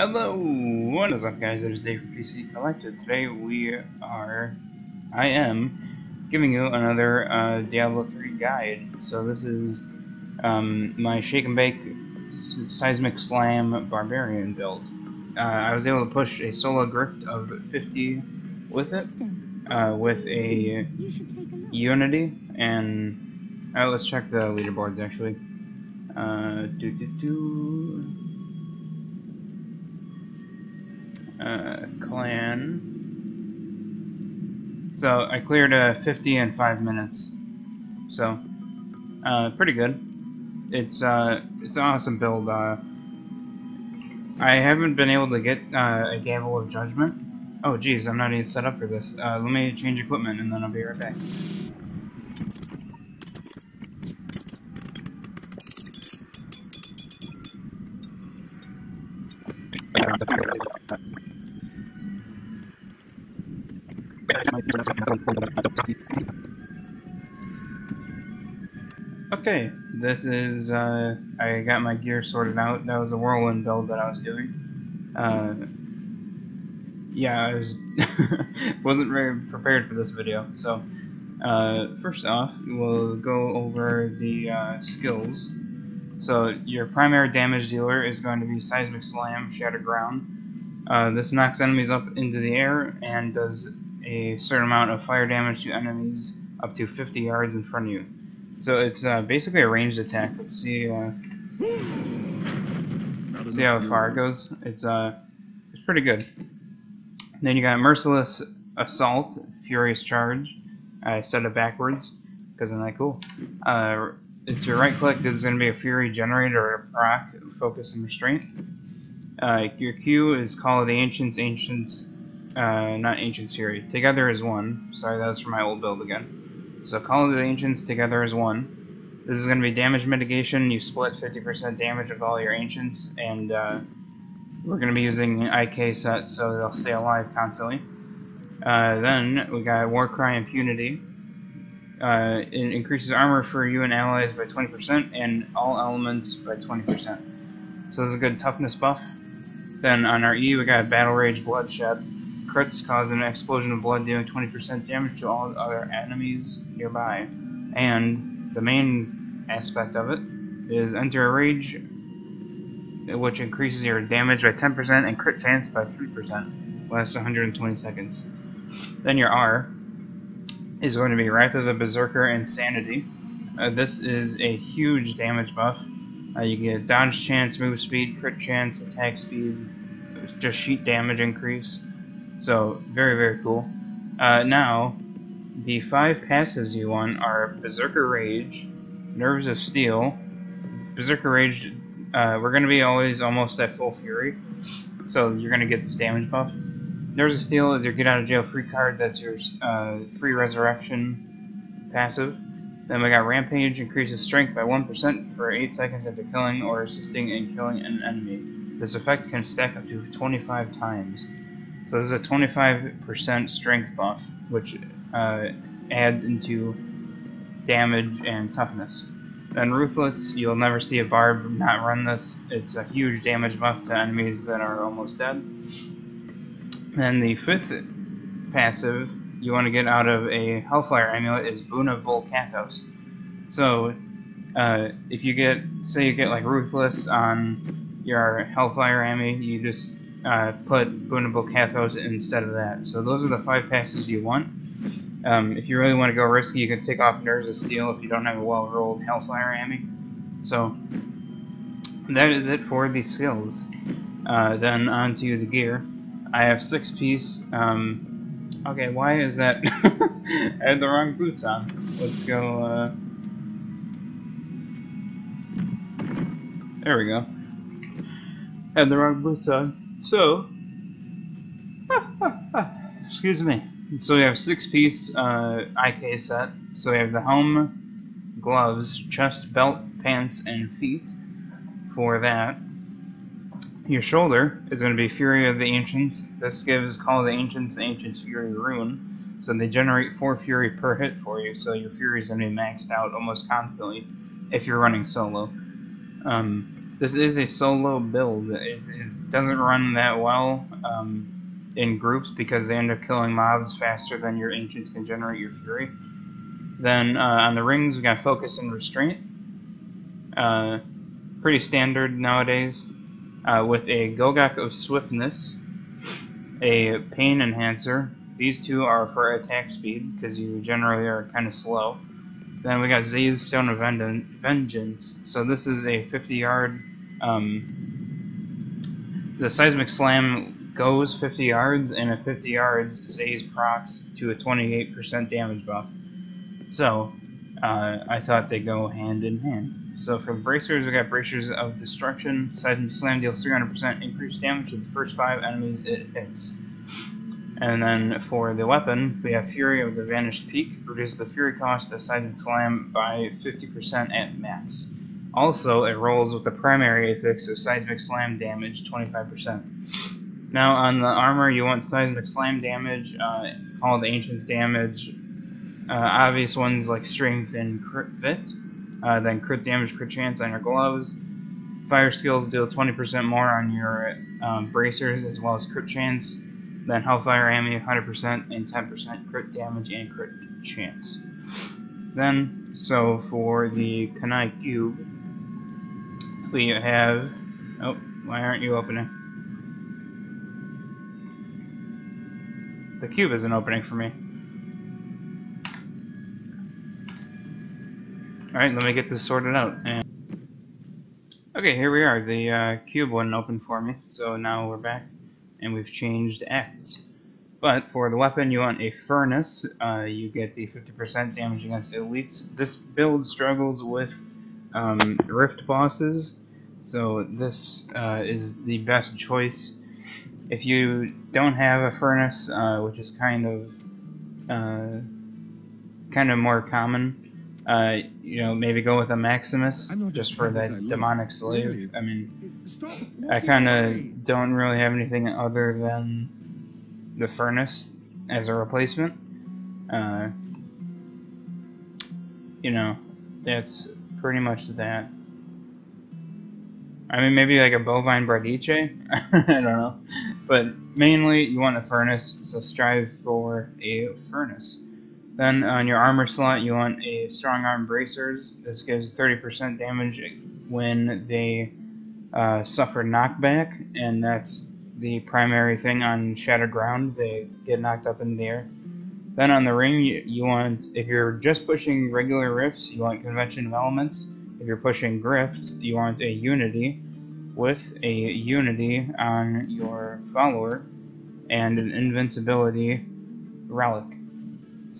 Hello, what is up guys, it is Dave from PC Collective. Today we are, I am, giving you another uh, Diablo 3 guide. So this is um, my Shake and Bake Seismic Slam Barbarian build. Uh, I was able to push a solo grift of 50 with it, uh, with a Unity, and uh, let's check the leaderboards actually. Uh, do do do. Uh, clan. So I cleared a 50 in 5 minutes. So, uh, pretty good. It's, uh, it's an awesome build. Uh, I haven't been able to get uh, a Gavel of Judgment. Oh geez, I'm not even set up for this. Uh, let me change equipment and then I'll be right back. Okay, this is, uh, I got my gear sorted out. That was a whirlwind build that I was doing. Uh, yeah, I was wasn't very prepared for this video. So, uh, first off, we'll go over the uh, skills. So, your primary damage dealer is going to be Seismic Slam, Shattered Ground. Uh, this knocks enemies up into the air and does a certain amount of fire damage to enemies up to 50 yards in front of you. So it's uh, basically a ranged attack. Let's see. Uh, see how far it goes. It's uh, it's pretty good. Then you got Merciless Assault, Furious Charge. I set it backwards because I'm that cool. Uh, it's your right click. This is going to be a Fury generator or a proc, focus and restraint. Uh, your Q is Call of the Ancients, Ancients, uh, not Ancients Fury. Together is one. Sorry, that was for my old build again. So Call of the Ancients together as one. This is going to be damage mitigation. You split 50% damage with all your Ancients, and uh, we're going to be using IK set so they'll stay alive constantly. Uh, then we got Warcry Impunity. Uh, it increases armor for you and allies by 20% and all elements by 20%. So this is a good toughness buff. Then on our E we got Battle Rage Bloodshed. Crits cause an explosion of blood dealing 20% damage to all other enemies nearby. And the main aspect of it is Enter a Rage, which increases your damage by 10% and crit chance by 3%. Lasts 120 seconds. Then your R is going to be Wrath of the Berserker Insanity. Uh, this is a huge damage buff. Uh, you get dodge chance, move speed, crit chance, attack speed, just sheet damage increase. So, very, very cool. Uh, now, the five passes you want are Berserker Rage, Nerves of Steel, Berserker Rage, uh, we're going to be always almost at full fury, so you're going to get this damage buff. Nerves of Steel is your get out of jail free card, that's your uh, free resurrection passive. Then we got Rampage, increases strength by 1% for 8 seconds after killing or assisting in killing an enemy. This effect can stack up to 25 times. So this is a 25% strength buff, which uh, adds into damage and toughness. Then Ruthless, you'll never see a barb not run this. It's a huge damage buff to enemies that are almost dead. Then the fifth passive you want to get out of a Hellfire Amulet is Boon of Bul-Kathos. So, uh, if you get, say you get like Ruthless on your Hellfire Amulet, you just uh, put Boon of Bul-Kathos instead of that. So those are the five passes you want. Um, if you really want to go risky, you can take off Nerves of Steel if you don't have a well-rolled Hellfire Ammy. So that is it for the skills. Uh, then on to the gear. I have six piece. Um, okay, why is that? I had the wrong boots on. Let's go. Uh, there we go. Had the wrong boots on. So, excuse me. So we have six piece uh, IK set. So we have the helm, gloves, chest, belt, pants, and feet for that. Your shoulder is going to be Fury of the Ancients. This gives Call of the Ancients the Ancients Fury rune. So they generate 4 Fury per hit for you, so your Fury is going to be maxed out almost constantly if you're running solo. Um, this is a solo build. It, it doesn't run that well um, in groups because they end up killing mobs faster than your ancients can generate your fury. Then uh, on the rings, we got focus and restraint. Uh, pretty standard nowadays. Uh, with a Gogok of swiftness, a pain enhancer. These two are for attack speed because you generally are kind of slow. Then we got Zei's Stone of Vengeance. So this is a 50 yard. Um, the Seismic Slam goes 50 yards, and at 50 yards, Zay's procs to a 28% damage buff. So uh, I thought they go hand in hand. So for the bracers, we got bracers of destruction. Seismic Slam deals 300% increased damage to the first five enemies it hits. And then for the weapon, we have Fury of the Vanished Peak, reduces the Fury cost of Seismic Slam by 50% at max. Also, it rolls with the primary affix of Seismic Slam damage 25%. Now on the armor, you want Seismic Slam damage, uh, all the Ancients damage, uh, obvious ones like Strength and Crit Fit, uh, then Crit Damage, Crit Chance on your gloves. Fire skills deal 20% more on your um, bracers as well as Crit Chance then Hellfire Ammy 100% and 10% crit damage and crit chance. Then, so for the Kanai Cube, we have... Oh, why aren't you opening? The cube isn't opening for me. Alright, let me get this sorted out. And okay, here we are. The uh, cube wouldn't open for me, so now we're back and we've changed X. But for the weapon, you want a Furnace. Uh, you get the 50% damage against elites. This build struggles with um, Rift bosses, so this uh, is the best choice. If you don't have a Furnace, uh, which is kind of uh, kind of more common, uh, you know, maybe go with a Maximus just for that demonic slave. I mean, I kind of don't really have anything other than the furnace as a replacement. Uh, you know, that's pretty much that. I mean, maybe like a bovine bardiche. I don't know. But mainly, you want a furnace, so strive for a furnace. Then on your armor slot, you want a strong arm bracers. This gives 30% damage when they uh, suffer knockback, and that's the primary thing on Shattered Ground. They get knocked up in the air. Then on the ring, you, you want, if you're just pushing regular rifts, you want Convention of Elements. If you're pushing grifts, you want a Unity with a Unity on your follower and an Invincibility Relic.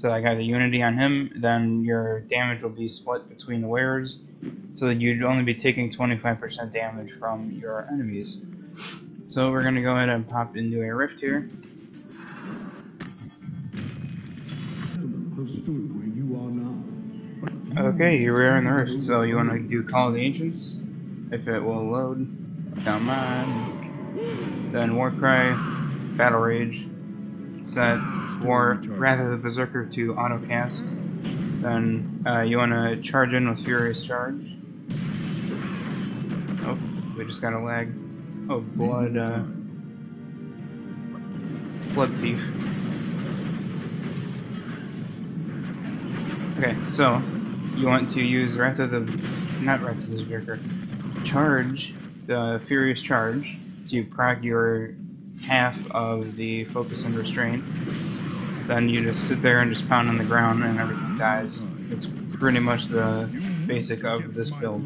So I got a Unity on him, then your damage will be split between the wearers, so that you'd only be taking 25% damage from your enemies. So we're going to go ahead and pop into a rift here. Okay, here we are in the rift. So you want to do Call of the Ancients, if it will load. Come on. Then Warcry, Battle Rage, set War rather the Berserker to autocast. Then uh, you want to charge in with Furious Charge. Oh, we just got a lag. Oh, Blood, uh, Blood Thief. Okay, so you want to use Wrath of the, not Wrath of the Berserker, charge the Furious Charge to proc your half of the Focus and Restraint then you just sit there and just pound on the ground and everything dies. It's pretty much the basic of this build.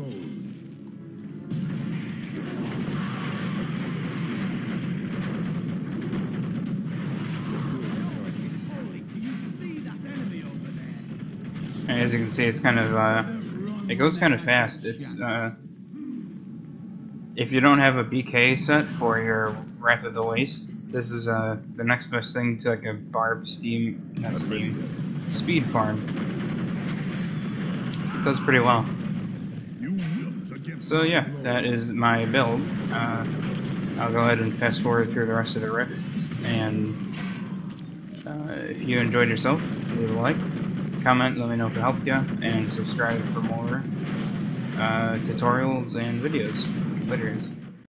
And as you can see, it's kind of, uh, it goes kind of fast. It's, uh, if you don't have a BK set for your Wrath of the Waste, this is uh, the next best thing to like a barb steam, not steam, speed farm. Does pretty well. So yeah, that is my build. Uh, I'll go ahead and fast forward through the rest of the rift. And uh, if you enjoyed yourself, leave a like, comment, let me know if it helped you, and subscribe for more uh, tutorials and videos. Later, guys.